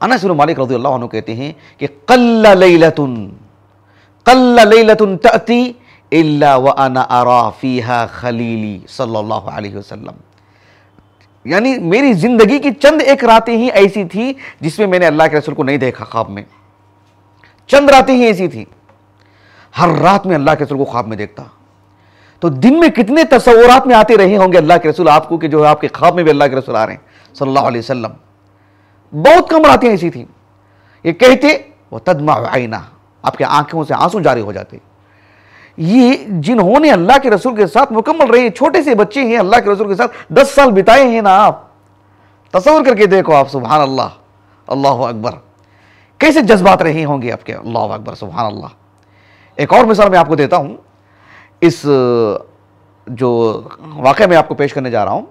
अनस मालिक रज़ी अल्लाह कहते हैं कि कल्ला लैलतुन कल्ला लैलतुन खलीली यानी मेरी ज़िंदगी की चंद एक रातें ही ऐसी थी जिसमें मैंने अल्लाह के रसूल को नहीं देखा ख्वाब में। चंद रातें ही ऐसी थी। हर रात में अल्लाह के रसूल को ख्वाब में देखता। तो दिन में कितने तस्वुरात में आते रहे होंगे अल्लाह के रसूल? आपको कि जो है, आपके ख्वाब में भी अल्लाह के रसूल आ रहे हैं। सल्लल्लाहु अलैहि वसल्लम। बहुत कम रातें ऐसी थी। ये कहते, वो तदमा आईना। आपके आँखों से आँसू जारी हो जाते। ये जिन्होंने अल्लाह के रसूल के साथ मुकम्मल रहे, छोटे से बच्चे हैं, अल्लाह के रसूल के साथ दस साल बिताए हैं ना आप। तस्वर करके देखो आप सुबहान अल्लाह अल्लाह अकबर। कैसे जज्बात रहे होंगे आपके? अल्लाह अकबर सुबहान अल्लाह एक और मिसाल मैं आपको देता हूँ। इस जो वाक़ मैं आपको पेश करने जा रहा हूँ,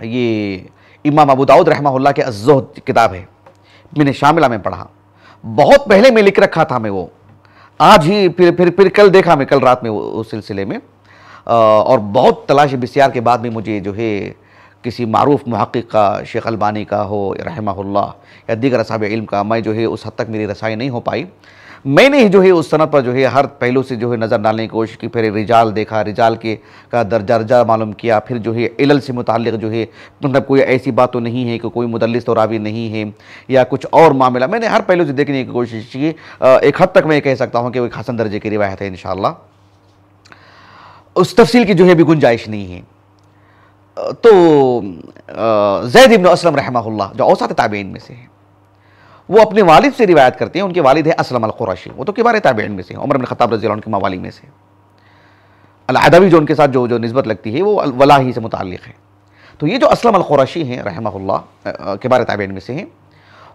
ये इमाम अबू दाऊद रहमा के अजोहद किताब है। मैंने शामिला में पढ़ा। बहुत पहले मैं लिख रखा था मैं वो। आज ही फिर फिर फिर कल देखा मैं, कल रात में उस सिलसिले में। और बहुत तलाश बिस्यार के बाद भी मुझे जो है किसी मरूफ महक़ का, शेख अलबानी का हो रहमा या दीगर असाब इल्म का, मैं जो है उस हद तक मेरी रसाई नहीं हो पाई। मैंने ही जो है उस सनत पर जो है हर पहलू से जो है नज़र डालने की कोशिश की, फिर रिजाल देखा, रिजाल के का दर्जा दर्जा मालूम किया, फिर जो है इलल से मुतल जो है मतलब कोई ऐसी बात तो नहीं है कि कोई मुदलिस तो रावी नहीं है या कुछ और मामला। मैंने हर पहलू से देखने की कोशिश की एक हद तक मैं कह सकता हूँ कि वो एक हसन दर्जे की रिवायत है इन उस तफसील की जो है भी गुंजाइश नहीं है। तो जैद इबन असलम रहमा जो औसत ताबेन में से है। वो अपने वालिद से रिवायत करते हैं, उनके वालिद है असलम अलकुरशी। वो तो किबार ताबेन में से उमर बिन खताब रज़ी उनके मवाली में से अलादवी जो उनके साथ जो जो नस्बत लगती है, वो वला ही से मुतल है। तो ये जो असलम अलकुरशी हैं रहमा किबार ताबेन में से हैं,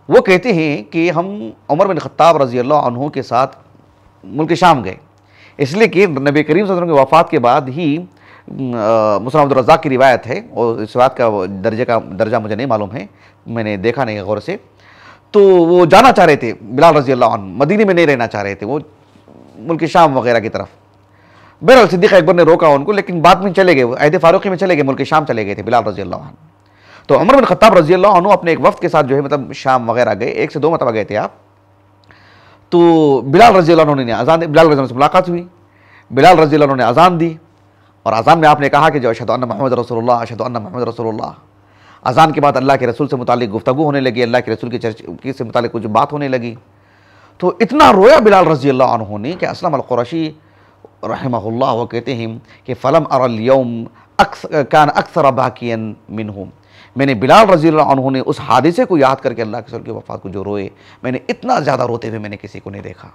वो कहते हैं कि हम उमर बिन खताब रज़ी अल्लाह के साथ मुल्क शाम गए। इसलिए कि नबी करीम की वफ़ात के बाद ही मुसलम की रिवायत है, और इस बात का दर्जे का दर्जा मुझे नहीं मालूम है, मैंने देखा नहीं गौर से। तो वो जाना चाह रहे थे, बिलाल रज़ी अल्लाह मदीने में नहीं रहना चाह रहे थे, वो मुल्क शाम वगैरह की तरफ़। बहरहाल सिद्दीक अकबर ने रोका उनको, लेकिन बाद में चले गए अहद फ़ारूकी में चले गए, मुल्क शाम चले गए थे, बिलाल रज़ी अल्लाह तो अमर बिन खत्ताब रज़ी अल्लाह अपने एक वक्त के साथ जो है मतलब शाम वगैरह गए, एक से दो मतलब गए थे आप। तो बिलाल रज़ी अल्लाह ने अजान बिलाल रज़ी से मुलाकात हुई। बिलाल रज़ी अल्लाह ने अजान दी, और अजान में आपने कहा कि जो अशद महमद रसोल्ला अशद महमद रसोल्ला अजान के बाद अल्लाह के रसूल से मुतालिक गुफ्तु होने लगी, अल्लाह के रसूल की चर्च से मुतालिक कुछ बात होने लगी। तो इतना रोया बिलाल रज़ी अल्लाह ने कि असलम अलकुरशी रहमल्ला वो कहते हैं कि फ़लम अरलयम अक्स, कान अक्सर बाकियन मिन हूँ मैंने बिलाल रज़ी अल्लाह ने उस हादसे को याद करके अल्लाह के रसूल की वफ़ात को जो रोए, मैंने इतना ज़्यादा रोते हुए मैंने किसी को नहीं देखा।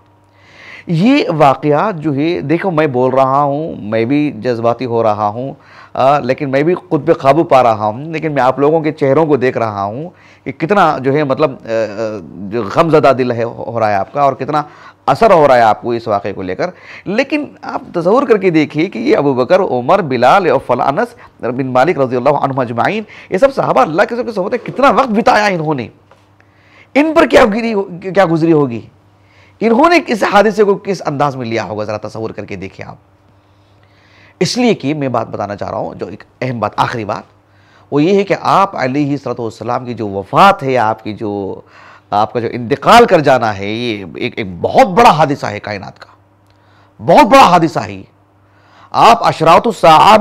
ये वाक़ात जो है, देखो मैं बोल रहा हूँ, मैं भी जज्बाती हो रहा हूँ लेकिन मैं भी खुद पे काबू पा रहा हूँ, लेकिन मैं आप लोगों के चेहरों को देख रहा हूँ कि कितना जो है मतलब जो गमजदा दिल है, हो रहा है आपका और कितना असर हो रहा है आपको इस वाक़े को लेकर। लेकिन आप तस्वूर करके देखिए कि ये अबू बकर, उमर, बिलाल और फलानस बिन मालिक रज़ी अल्लाह अजमाइन, ये सब साहबा अल्लाह के सब सोते कितना वक्त बिताया इन्होंने। इन पर क्या गिरी क्या गुजरी होगी? इन्होंने इस हादसे को किस अंदाज में लिया होगा? ज़रा तस्वूर करके देखिए आप। इसलिए कि मैं बात बताना चाह रहा हूँ, जो एक अहम बात, आखिरी बात, वो ये है कि आप अली सलाम की जो वफ़ात है, आपकी जो, आपका जो इंतकाल कर जाना है, ये एक एक बहुत बड़ा हादसा है कायनात का। बहुत बड़ा हादसा है आप अशरात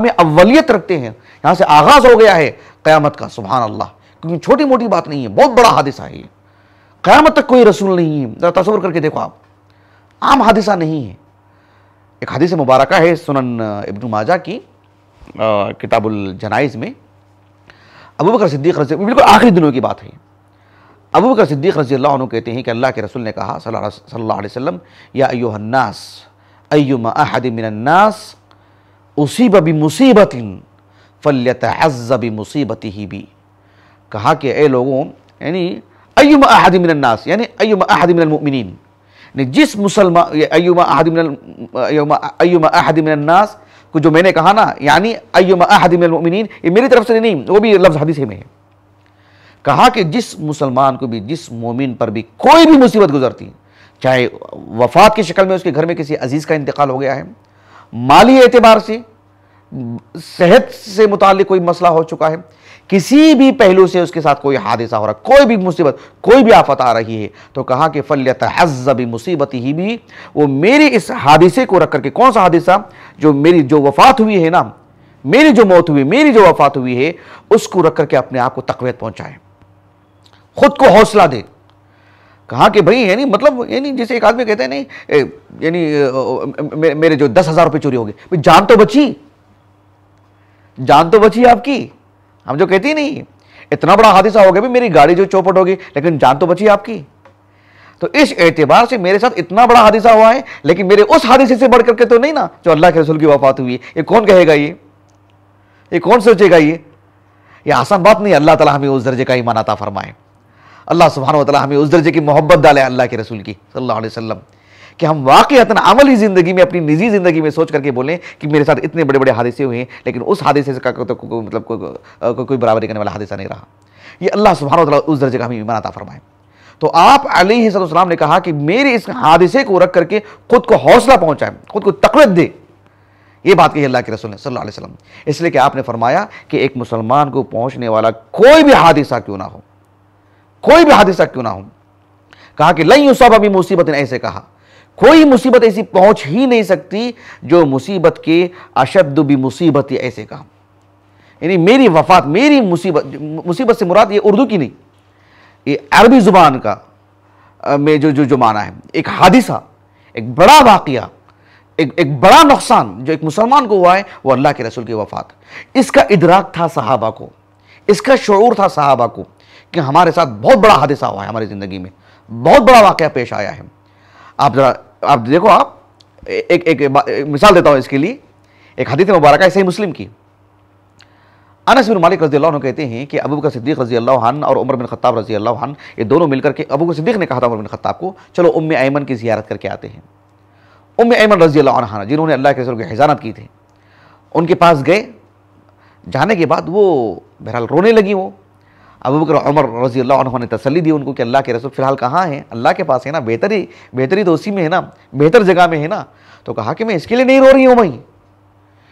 में अवलियत रखते हैं, यहाँ से आगाज़ हो गया है क़यामत का सुबहान अल्लाह। क्योंकि छोटी मोटी बात नहीं है, बहुत बड़ा हादसा है ये। क़यामत तक कोई रसूल नहीं है। तस्वर करके देखो आप। आम हादिसा नहीं है। एक हदीस मुबारक है सुनन इब्न माजा की किताबुल जनाइज में। अबू बकर सिद्दीक रज़ी, बिल्कुल आखिरी दिनों की बात है। अबू बकर सिद्दीक रज़ी अल्लाह कहते हैं कि अल्लाह के रसूल ने कहा सल्लल्लाहु अलैहि वसल्लम, या अयोहन्नास अयुमा मिनन्नास उसीब भी मुसीबत फल्यत भी मुसीबत ही भी कहा कि, ए लोगों, यानी अयुमा अहद मिनन्नास यानी अयुमा अहद मिनल जिस मुसलमान अयुमा अहदिमिनन्नास को जो मैंने कहा ना यानी अयुमा अहदिमिन ये मेरी तरफ़ से नहीं वो भी लफ्ज़ हदीस में है कहा कि जिस मुसलमान को भी जिस मोमिन पर भी कोई भी मुसीबत गुजरती चाहे वफात की शक्ल में उसके घर में किसी अज़ीज़ का इंतकाल हो गया है माली एतबार से सेहत से मुतल कोई मसला हो चुका है किसी भी पहलू से उसके साथ कोई हादसा हो रहा, कोई भी मुसीबत, कोई भी आफत आ रही है तो कहा कि फलियत हज़बी मुसीबत ही भी, वो मेरे इस हादसे को रख करके कौन सा हादसा? जो मेरी, जो वफात हुई है ना, मेरी जो मौत हुई, मेरी जो वफात हुई है, उसको रख करके अपने आप को तकवीत पहुँचाए। खुद को हौसला दे। कहा कि भाई, यानी मतलब यानी जैसे एक आदमी कहते हैं, नहीं यानी मेरे जो दस हज़ार रुपये चोरी हो गए जान तो बची। जान तो बची आपकी। हम जो कहती नहीं, इतना बड़ा हादसा हो गया भी मेरी गाड़ी जो चौपट होगी लेकिन जान तो बची आपकी। तो इस एतबार से मेरे साथ इतना बड़ा हादसा हुआ है, लेकिन मेरे उस हादसे से बढ़ करके तो नहीं ना जो अल्लाह के रसूल की वफात हुई है। ये कौन कहेगा ये? ये कौन सोचेगा ये? ये आसान बात नहीं, अल्लाह ताला हमें उस दर्जे का ईमान अता फरमाए। अल्लाह सुबहान तला हमें उस दर्जे की मोहब्बत डाले अल्लाह के रसूल की, सल्लल्लाहु अलैहि वसल्लम। कि हम वाकता अमली ज़िंदगी में अपनी निजी ज़िंदगी में सोच करके बोलें कि मेरे साथ इतने बड़े बड़े हादसे हुए हैं लेकिन उस हादसे से का को, मतलब को, को, कोई बराबरी करने वाला हादसा नहीं रहा। ये अल्लाह सुबहान तला उस दर्जे का हमें ईमान अता फरमाए। तो आप अली सलाम ने कहा कि मेरे इस हादसे को रख करके खुद को हौसला पहुँचाए खुद को तकवत दे। ये बात कही अल्लाह के रसूल ने सल्लल्लाहु अलैहि वसल्लम। इसलिए कि आपने फरमाया कि एक मुसलमान को पहुँचने वाला कोई भी हादिसा क्यों ना हो। कोई भी हादिसा क्यों ना हो। कहा कि लई सब अभी मुसीबत ने ऐसे कहा। कोई मुसीबत ऐसी पहुँच ही नहीं सकती जो मुसीबत के अशब्द भी मुसीबत ऐसे कहा यानी मेरी वफात, मेरी मुसीबत मुसीबत से मुराद ये उर्दू की नहीं। ये अरबी ज़ुबान का में जो जो जो माना है। एक हादिसा, एक बड़ा वाक़िया, एक एक बड़ा नुकसान जो एक मुसलमान को हुआ है, वो अल्लाह के रसूल की वफात। इसका इदराक था सहाबा को, इसका शूर था सहाबा को कि हमारे साथ बहुत बड़ा हादसा हुआ है हमारी ज़िंदगी में। बहुत बड़ा वाक़ पेश आया है। आप ज़रा आप देखो आप एक एक, एक, मिसाल देता हूँ इसके लिए। एक हदीत मुबारक है सही मुस्लिम की। अनस बिन मालिक रज़ी अल्लाह कहते हैं कि अबू बकर सिद्दीक रज़ी अल्लाह और उमर बिन खत्ताब रज़ी अल्लाह ये दोनों मिलकर के अबू बकर सिद्दीक ने कहा था उमर बिन खत्ताब को चलो उम्म ऐमन की जियारत करके आते हैं। उम्म ऐमन रज़ी अल्लाह जिन्होंने अल्लाह के रसूल की हिजानत की थी उनके पास गए। जाने के बाद वो बहरहाल रोने लगी वो। अबू बकर उमर रज़ी अल्लाह ने तसली दी उनको कि अल्लाह के रसूल फ़िलहाल कहाँ हैं? अल्लाह के पास है ना, बेहतरी बेहतरी तो उसी में है ना, बेहतर जगह में है ना तो कहा कि मैं इसके लिए नहीं रो रही हूँ भाई।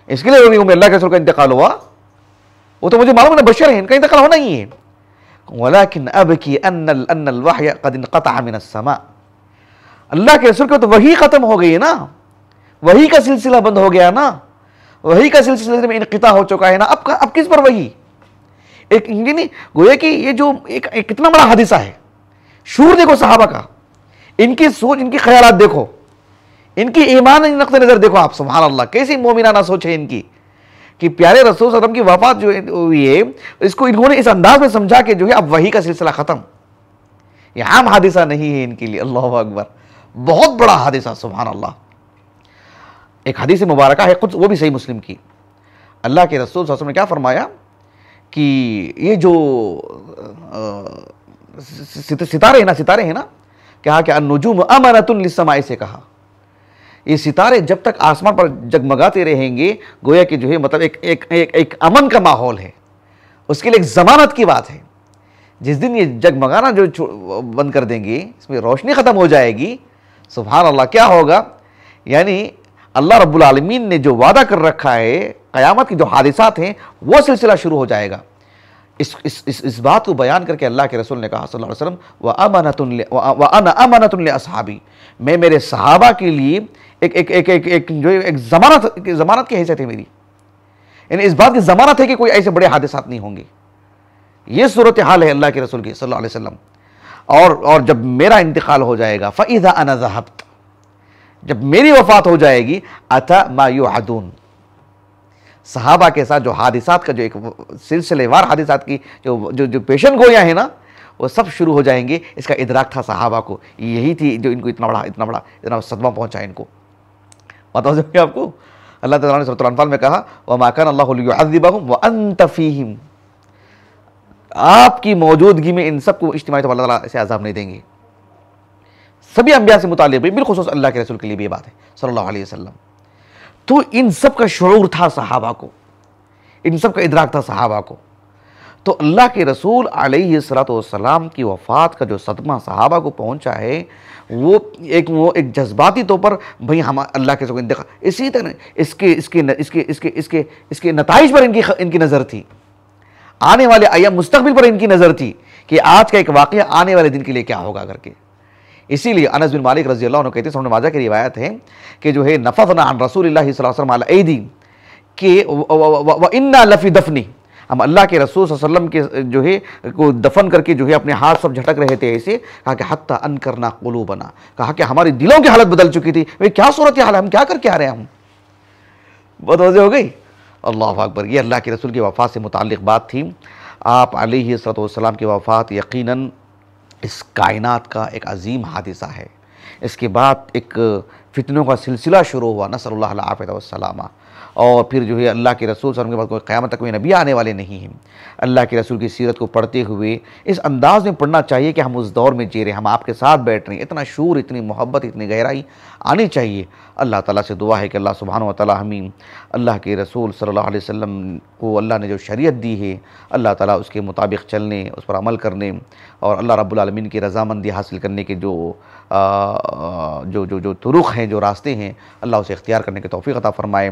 इसके लिए रो रही हूँ, मैं अल्लाह के रसूल का इंतकाल हुआ। वो तो मुझे मालूम है बशर है, इनका इंतकाल होना ही है। वलाकिन अब की अन्नल अन्नल वाह कदिन कता मिन समा। अल्लाह के रसूल को तो वही ख़त्म हो गई है ना। वही का सिलसिला बंद हो गया ना। वही का सिलसिले में इनकिता हो चुका है ना। अब अब किस पर वही? एक नहीं गोया कि ये जो एक, एक कितना बड़ा हादिसा है। शूर देखो साहबा का। इनकी सोच इनकी ख्याल देखो। इनकी ईमान नक़ नज़र देखो आप सुबह अल्लाह कैसी मोमिनाना सोच है इनकी। कि प्यारे रसूल सदम की वफात जो हुई है इसको इन्होंने इस अंदाज में समझा कि जो है अब वही का सिलसिला ख़त्म। ये आम हादिसा नहीं है इनके लिए अल्लाह अकबर। बहुत बड़ा हादिसा सुबह अल्लाह एक हदीस मुबारक है खुद वो भी सही मुस्लिम की। अल्लाह के रसूल ने क्या फरमाया? कि ये जो सितारे हैं ना सितारे हैं ना कहा कि अनुजुम अमनतुल्लिसमाई से कहा। ये सितारे जब तक आसमान पर जगमगाते रहेंगे गोया कि जो है मतलब एक एक एक, एक अमन का माहौल है। उसके लिए एक ज़मानत की बात है। जिस दिन ये जगमगाना जो बंद कर देंगे इसमें रोशनी ख़त्म हो जाएगी सुबह अल्लाह क्या होगा? यानी अल्लाह रब्बुल आलमीन ने जो वादा कर रखा है क़यामत के जो हादिसात हैं वो सिलसिला शुरू हो जाएगा। इस इस इस इस बात को बयान करके अल्लाह के रसूल ने कहा सल्लल्लाहु अलैहि वसल्लम व अमानतुन व अना असहाबी। मैं मेरे सहाबा के लिए एक एक एक एक, एक जो एक जमानत जमानत की हैसियत है मेरी। यानी इस बात की जमानत है कि कोई ऐसे बड़े हादसा नहीं होंगे। ये सूरत हाल है अल्लाह के रसूल की सल्लल्लाहु अलैहि वसल्लम। और और जब मेरा इंतकाल हो जाएगा फ़ैज़ा अनजहब्त जब मेरी वफात हो जाएगी अथा मायूदून सहाबा के साथ जो हादिसात का जो एक सिलसिलेवार हादिसात की जो जो जो पेशन गोयाँ हैं ना, वो सब शुरू हो जाएँगे, इसका इदराक था सहाबा को। यही थी जो इनको इतना बड़ा इतना बड़ा, इतना सदमा पहुँचा इनको। पता हो आपको? अल्लाह ताला ने सूरत में कहा, व माकान अल्लाहम व अंतफ़ीम आपकी मौजूदगी में इन सबको इज्तमाही तो अल्लाह ऐसे आज़ाब नहीं देंगे। सभी अम्बिया से मुतालिक बिलखसूस अल्लाह के रसूल के लिए भी ये बात है वसल्लम। तो इन सब का शूर था सहाबा को, इन सब का इदराक था सहाबा को। तो अल्लाह के रसूल सलाम की वफ़ात का जो सदमा सहाबा को पहुँचा है, वो एक वो एक जज्बाती तौर पर भाई हम, अल्लाह के देखा, इसी तरह इसके इसके इसके इसके इसके इसके नतज पर इनकी इनकी नज़र थी। आने वाले आया मुस्तबिल पर इनकी नज़र थी कि आज का एक वाक़ आने वाले दिन के लिए क्या होगा करके। इसीलिए अनस बिन मालिक रज़ी अल्लाह कहते हैं माजा की रिवायत है कि जो है नफ़त ना रसूल ईदी के इन्ना लफ़ी दफनी। हम अल्लाह के रसूल वसल्लम के, जो है, को दफन करके जो है, अपने हाथ सब झटक रहे थे ऐसे, कहा कि हत्ता अन करना कुलू बना कहा कि हमारी दिलों की हालत बदल चुकी थी। भाई क्या सूरत हाल है? हम क्या करके आ रहे हैं हम? बहुत वजह हो गई? अल्लाह अकबर। ये अल्लाह के रसूल की वफ़ात से मुतल बात थी। आप सलाम की वफ़ात यकीन इस कायनात का एक अजीम हादसा है। इसके बाद एक फितनों का सिलसिला शुरू हुआ नसल्ला वसलामा और फिर जो है अल्लाह के रसूल सर के बाद कोई क़्यामत तक कोई नबी आने वाले नहीं हैं। अल्लाह के रसूल की सीरत को पढ़ते हुए इस अंदाज में पढ़ना चाहिए कि हम उस दौर में जी रहे हम आपके साथ बैठ रहे हैं। इतना शूर इतनी मोहब्बत इतनी गहराई आनी चाहिए। अल्लाह ताला से दुआ है कि अल्लाह सुबहान ताली हमीन अल्लाह के रसूल सल्लल्लाहु अलैहि वसल्लम को अल्लाह ने जो शरीयत दी है अल्लाह ताला उसके मुताबिक चलने उस पर अमल करने और अल्लाह रब्बुल की रज़ामंदी हासिल करने के जो आ, जो जो जो तुरुक हैं जो रास्ते हैं अल्लाह उसे इख्तियार करने के तोफ़ी अता फ़रमाए।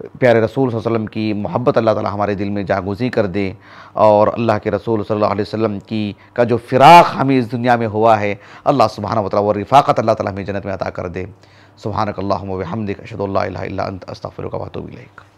प्यारे रसूल वसल्लम की मोहब्बत अल्लाह ताला हमारे दिल में जागुजी कर दे और अल्लाह के रसूल सल्लल्लाहु अलैहि वसल्लम की का जो फ़िराक हमें इस दुनिया में हुआ है, अल्लाह सुबहाना वाली व रिफ़ाक़त अल्लाह ताला हमें जन्नत में अता कर दे। सुबहानक अल्लाह बिहम्दिक, अशहदु अल्ला अंत इलैक।